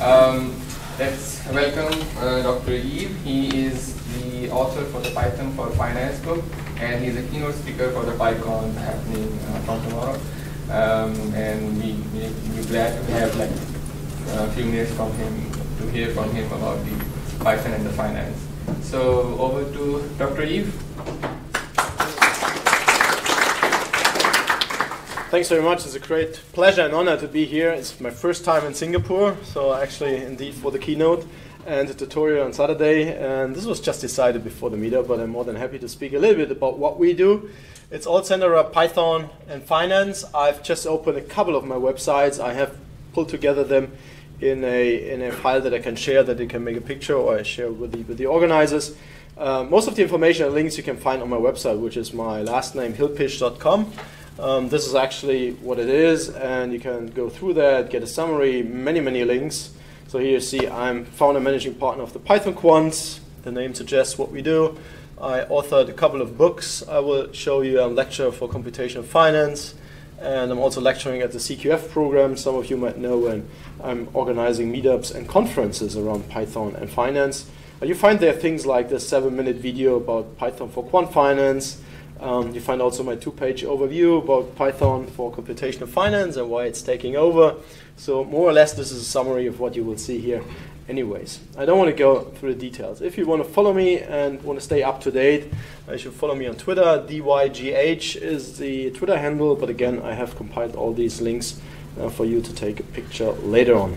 Um, let's welcome uh, Dr. Yves. He is the author for the Python for Finance book, and he's a keynote speaker for the PyCon happening uh, from tomorrow. Um, and we, we, we're glad to have like a few minutes from him to hear from him about the Python and the finance. So over to Dr. Yves. Thanks very much. It's a great pleasure and honor to be here. It's my first time in Singapore, so actually, indeed, for the keynote and the tutorial on Saturday. And this was just decided before the meetup, but I'm more than happy to speak a little bit about what we do. It's all centered around Python and finance. I've just opened a couple of my websites. I have pulled together them in a in a file that I can share that you can make a picture or I share with the with the organizers. Uh, most of the information and links you can find on my website, which is my last name hilpisch.com. Um, this is actually what it is, and you can go through that, get a summary, many, many links. So here you see I'm founder managing partner of the Python Quants. The name suggests what we do. I authored a couple of books. I will show you a lecture for computational finance, and I'm also lecturing at the CQF program. Some of you might know, and I'm organizing meetups and conferences around Python and finance. Uh, you find there things like the seven-minute video about Python for quant finance, um, you find also my two-page overview about Python for computational finance and why it's taking over. So more or less, this is a summary of what you will see here anyways. I don't want to go through the details. If you want to follow me and want to stay up to date, you should follow me on Twitter. DYJH is the Twitter handle, but again, I have compiled all these links uh, for you to take a picture later on.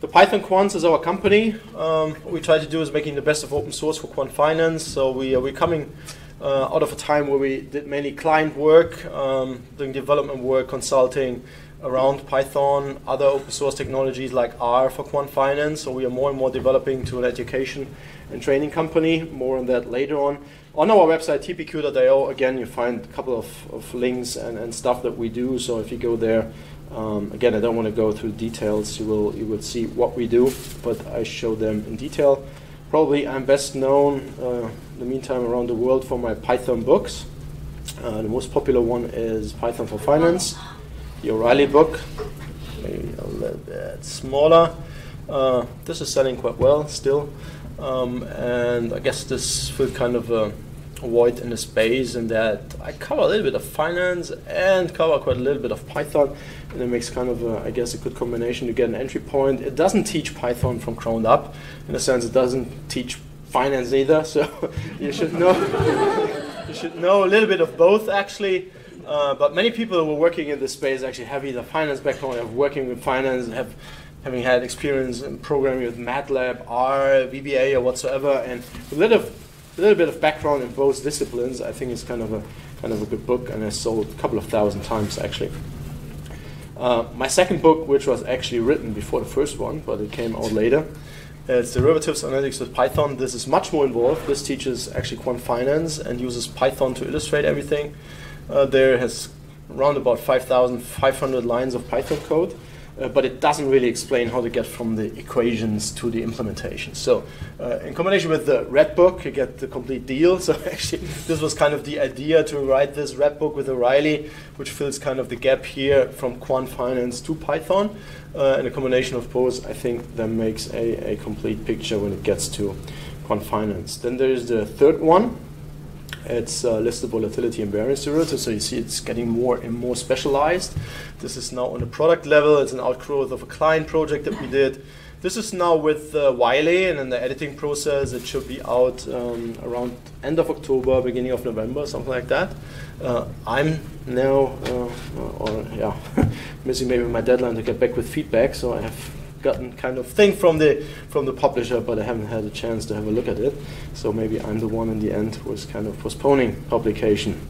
The Python Quants is our company. Um, what we try to do is making the best of open source for quant finance. So we, we're coming uh, out of a time where we did mainly client work, um, doing development work, consulting around Python, other open source technologies like R for quant finance. So we are more and more developing to an education and training company. More on that later on. On our website, tpq.io, again, you find a couple of, of links and, and stuff that we do. So if you go there, um, again, I don't want to go through details. You will you will see what we do, but I show them in detail. Probably I'm best known uh, in the meantime around the world for my Python books. Uh, the most popular one is Python for Finance, the O'Reilly book, maybe a little bit smaller. Uh, this is selling quite well still, um, and I guess this will kind of uh, void in the space and that I cover a little bit of finance and cover quite a little bit of Python, and it makes kind of, a, I guess, a good combination to get an entry point. It doesn't teach Python from ground up, in a sense. It doesn't teach finance either, so you should know you should know a little bit of both actually. Uh, but many people who are working in this space actually have either finance background, have working with finance, have having had experience in programming with MATLAB, R, VBA, or whatsoever, and a little a little bit of background in both disciplines. I think it's kind of a kind of a good book, and I sold a couple of thousand times actually. Uh, my second book, which was actually written before the first one, but it came out later, it's Derivatives Analytics with Python. This is much more involved. This teaches actually quant finance and uses Python to illustrate everything. Uh, there has around about 5,500 lines of Python code uh, but it doesn't really explain how to get from the equations to the implementation. So, uh, in combination with the red book, you get the complete deal. So, actually, this was kind of the idea to write this red book with O'Reilly, which fills kind of the gap here from quant finance to Python. Uh, and a combination of both, I think, that makes a, a complete picture when it gets to quant finance. Then there's the third one, it's uh, listed volatility and variance derivatives, so you see it's getting more and more specialized. This is now on the product level. It's an outgrowth of a client project that we did. This is now with uh, Wiley and in the editing process. It should be out um, around end of October, beginning of November, something like that. Uh, I'm now, uh, or yeah, missing maybe my deadline to get back with feedback, so I have gotten kind of thing from the from the publisher, but I haven't had a chance to have a look at it. So maybe I'm the one in the end who is kind of postponing publication.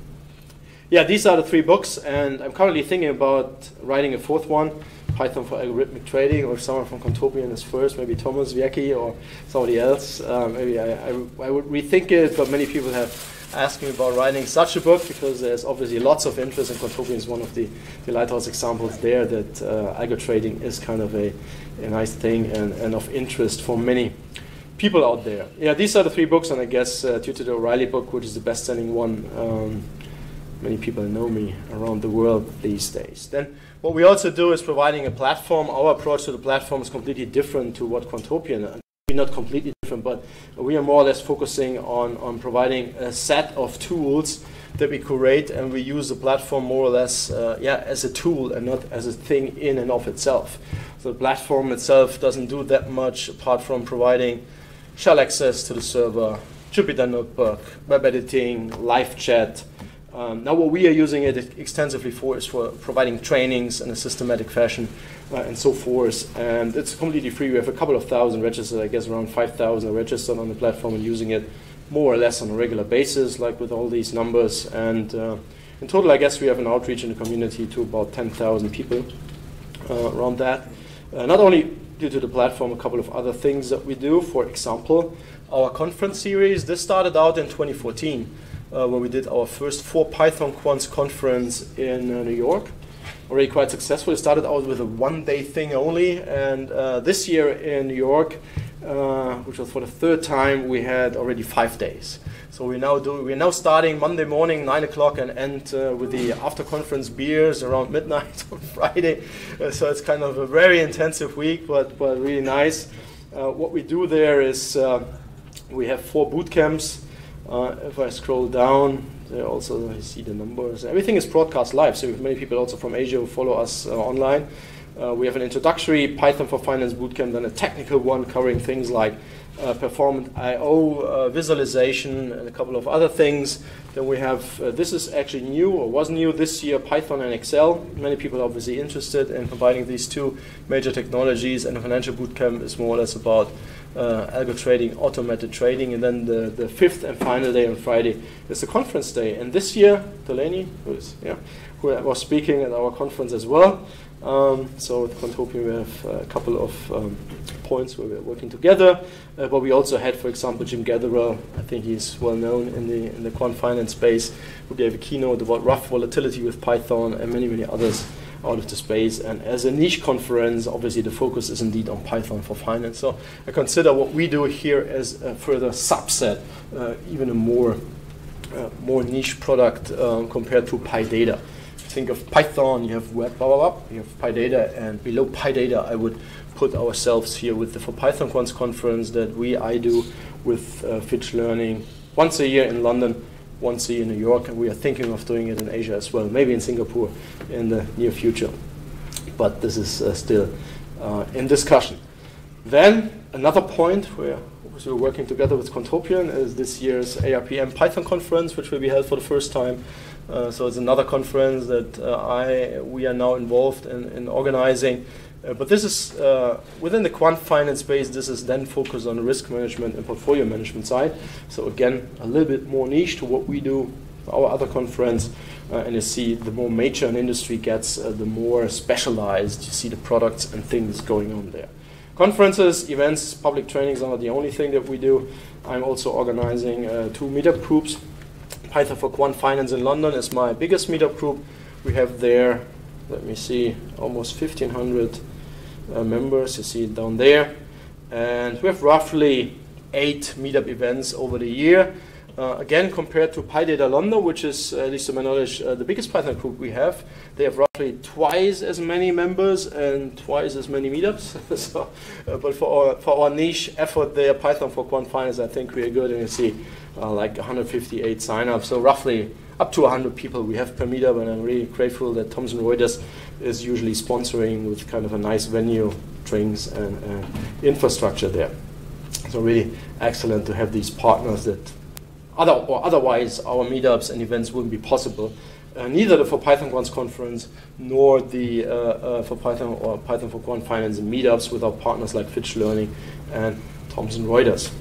Yeah, these are the three books, and I'm currently thinking about writing a fourth one, Python for algorithmic trading, or someone from Quantopian is first, maybe Thomas Wiecki or somebody else. Uh, maybe I, I, I would rethink it, but many people have asked me about writing such a book because there's obviously lots of interest, and Quantopian is one of the, the lighthouse examples there that uh, algo trading is kind of a a nice thing and, and of interest for many people out there. Yeah, these are the three books, and I guess uh, due to the O'Reilly book, which is the best-selling one, um, many people know me around the world these days. Then What we also do is providing a platform. Our approach to the platform is completely different to what Quantopian not completely different, but we are more or less focusing on, on providing a set of tools that we create and we use the platform more or less uh, yeah, as a tool and not as a thing in and of itself. So the platform itself doesn't do that much apart from providing shell access to the server, Jupyter Notebook, web editing, live chat. Um, now what we are using it extensively for is for providing trainings in a systematic fashion uh, and so forth. And it's completely free. We have a couple of thousand registered, I guess around 5,000 registered on the platform and using it more or less on a regular basis, like with all these numbers. And uh, in total, I guess we have an outreach in the community to about 10,000 people uh, around that. Uh, not only due to the platform, a couple of other things that we do. For example, our conference series, this started out in 2014, uh, when we did our first For Python Quants conference in uh, New York already quite successful. It started out with a one-day thing only, and uh, this year in New York, uh, which was for the third time, we had already five days. So we now do we're now starting Monday morning nine o'clock and end uh, with the after conference beers around midnight on Friday. Uh, so it's kind of a very intensive week, but but really nice. What we do there is we have four boot camps. If I scroll down, there also I see the numbers. Everything is broadcast live, so we have many people also from Asia who follow us uh, online. Uh, we have an introductory Python for Finance bootcamp, then a technical one covering things like uh, I/O uh, visualization and a couple of other things. Then we have uh, this is actually new or was new this year Python and Excel. Many people are obviously interested in combining these two major technologies, and the financial bootcamp is more or less about uh, algo trading, automated trading, and then the, the fifth and final day on Friday is the conference day. And this year, Delaney, who is yeah, who was speaking at our conference as well. Um, so at Quantopian we have a couple of um, points where we're working together. Uh, but we also had, for example, Jim Gatheral. I think he's well known in the in the quant finance space, who gave a keynote about rough volatility with Python and many many others out of the space. And as a niche conference, obviously the focus is indeed on Python for finance. So I consider what we do here as a further subset, uh, even a more uh, more niche product um, compared to PyData. Think of Python, you have web, blah, blah, blah, you have PyData, and below PyData, I would put ourselves here with the For Python Quants conference that we, I do with uh, Fitch Learning once a year in London once a year in New York, and we are thinking of doing it in Asia as well, maybe in Singapore in the near future. But this is uh, still uh, in discussion. Then another point where we're working together with Quantopian is this year's ARPM Python conference, which will be held for the first time. Uh, so it's another conference that uh, I we are now involved in, in organizing. Uh, but this is uh, within the quant finance space. This is then focused on risk management and portfolio management side. So again, a little bit more niche to what we do. Our other conference, uh, and you see the more major an industry gets, uh, the more specialized you see the products and things going on there. Conferences, events, public trainings are not the only thing that we do. I'm also organizing uh, two meetup groups. Python for Quant Finance in London is my biggest meetup group. We have there let me see, almost 1,500 uh, members. You see it down there. And we have roughly eight meetup events over the year. Uh, again, compared to PyData London, which is, uh, at least to my knowledge, uh, the biggest Python group we have, they have roughly twice as many members and twice as many meetups. so, uh, but for our, for our niche effort there, Python for Quant Finance, I think we are good. And you see uh, like 158 signups. So roughly up to 100 people we have per meetup, and I'm really grateful that Thomson Reuters is usually sponsoring with kind of a nice venue, drinks, and, and infrastructure there. So really excellent to have these partners that other, or otherwise our meetups and events wouldn't be possible. Uh, neither the For Python Quants conference nor the uh, uh, For Python or Python for Quant Finance meetups with our partners like Fitch Learning and Thomson Reuters.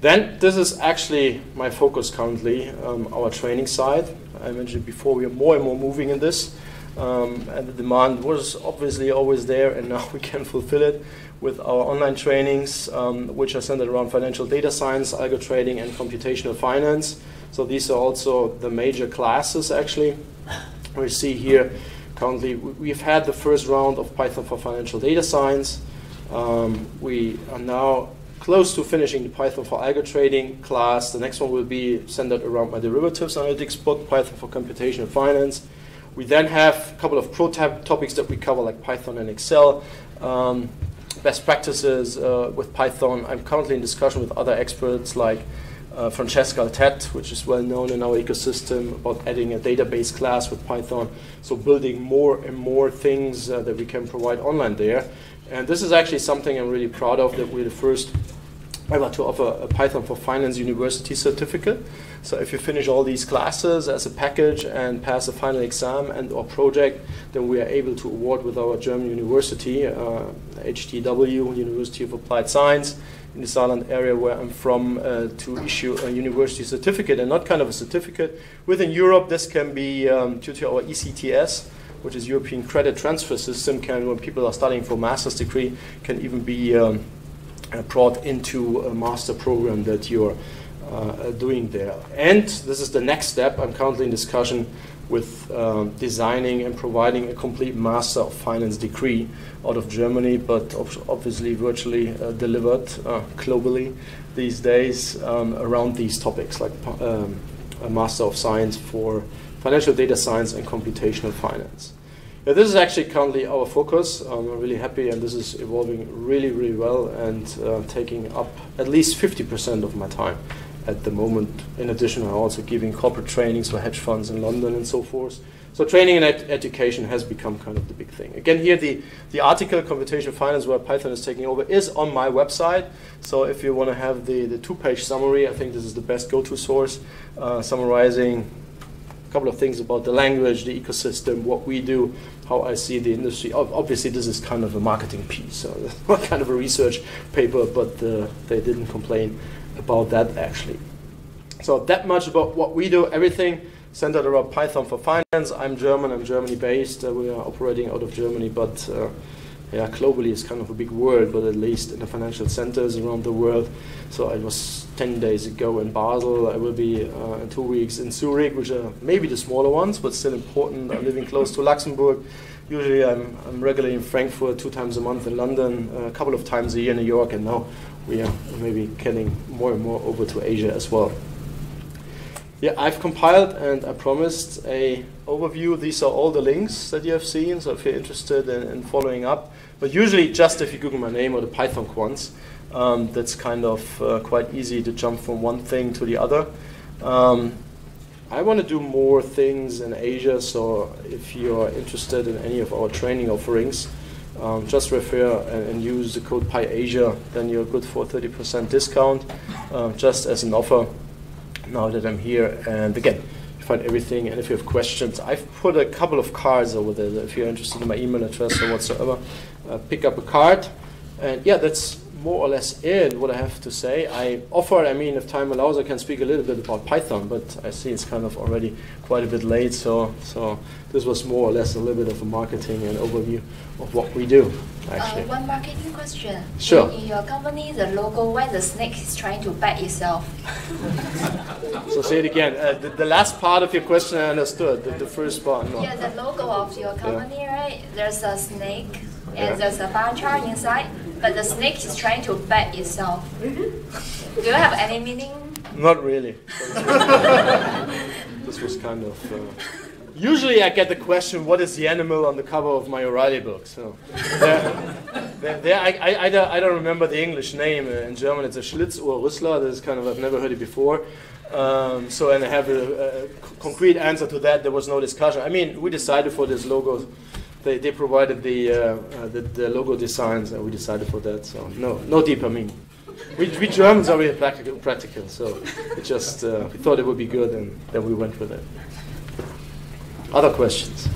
Then this is actually my focus currently, um, our training side. I mentioned before we are more and more moving in this. Um, and the demand was obviously always there, and now we can fulfill it with our online trainings, um, which are centered around financial data science, algo trading, and computational finance. So these are also the major classes actually. We see here currently we've had the first round of Python for financial data science. Um, we are now close to finishing the Python for algo trading class. The next one will be centered around my derivatives analytics book, Python for computational finance. We then have a couple of pro topics that we cover, like Python and Excel. Um, best practices uh, with Python. I'm currently in discussion with other experts like uh, Francesca Alted, which is well known in our ecosystem, about adding a database class with Python. So building more and more things uh, that we can provide online there. And this is actually something I'm really proud of that we're the first ever to offer a Python for Finance University certificate. So if you finish all these classes as a package and pass a final exam and or project, then we are able to award with our German university, uh, HTW, University of Applied Science, in the Saarland area where I'm from uh, to issue a university certificate and not kind of a certificate. Within Europe, this can be um, due to our ECTS, which is European Credit Transfer System, can when people are studying for a master's degree, can even be um, brought into a master program that you're uh, doing there. And this is the next step. I'm currently in discussion with um, designing and providing a complete Master of Finance degree out of Germany, but obviously virtually uh, delivered uh, globally these days um, around these topics, like um, a Master of Science for Financial Data Science and Computational Finance. Yeah, this is actually currently our focus. Um, I'm really happy, and this is evolving really, really well and uh, taking up at least 50% of my time at the moment. In addition, I'm also giving corporate trainings for hedge funds in London and so forth. So training and ed education has become kind of the big thing. Again, here the, the article, Computational Finance, where Python is taking over, is on my website. So if you want to have the, the two-page summary, I think this is the best go-to source, uh, summarizing a couple of things about the language, the ecosystem, what we do, how I see the industry. Obviously, this is kind of a marketing piece, so kind of a research paper, but uh, they didn't complain about that actually. So that much about what we do, everything centered around Python for finance. I'm German, I'm Germany based. Uh, we are operating out of Germany, but uh, yeah, globally it's kind of a big world, but at least in the financial centers around the world. So I was 10 days ago in Basel. I will be uh, in two weeks in Zurich, which are maybe the smaller ones, but still important. I'm living close to Luxembourg. Usually I'm, I'm regularly in Frankfurt, two times a month in London, uh, a couple of times a year in New York, and now we are maybe getting more and more over to Asia as well. Yeah, I've compiled and I promised a overview. These are all the links that you have seen, so if you're interested in, in following up. But usually just if you Google my name or the Python quants, um, that's kind of uh, quite easy to jump from one thing to the other. Um, I want to do more things in Asia, so if you're interested in any of our training offerings, um, just refer and, and, use the code PyAsia, then you're good for 30% discount, um, just as an offer now that I'm here. And again, find everything, and if you have questions, I've put a couple of cards over there. If you're interested in my email address or whatsoever, uh, pick up a card. And yeah, that's more or less it, what I have to say. I offer, I mean, if time allows, I can speak a little bit about Python, but I see it's kind of already quite a bit late, so, so this was more or less a little bit of a marketing and overview of what we do, actually. Uh, one marketing question. Sure. In, in, your company, the logo, why the snake is trying to bite itself? so say it again. Uh, the, the, last part of your question I understood, the, the first part, no. Yeah, the logo of your company, yeah. right? There's a snake, and yeah. there's a bar chart inside but the snake is trying to bite itself. Do you have any meaning? Not really. this was kind of. Uh, usually, I get the question, "What is the animal on the cover of my O'Reilly book?" So, there, I, I, I, don't, I, don't, remember the English name. Uh, in German, it's a Schlitzohrrüssler. This is kind of I've never heard it before. Um, so, and I have a, a concrete answer to that. There was no discussion. I mean, we decided for this logo they, they provided the, uh, uh, the, the logo designs, and we decided for that. So no no deeper meaning. We, we Germans are really practical, practical so it just uh, we thought it would be good, and then we went with it. Other questions?